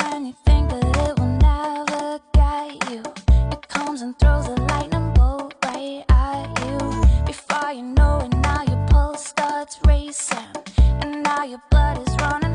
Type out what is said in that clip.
when you think that it will never get you. It comes and throws a lightning bolt right at you. Before you know it, now your pulse starts racing, and now your blood is running.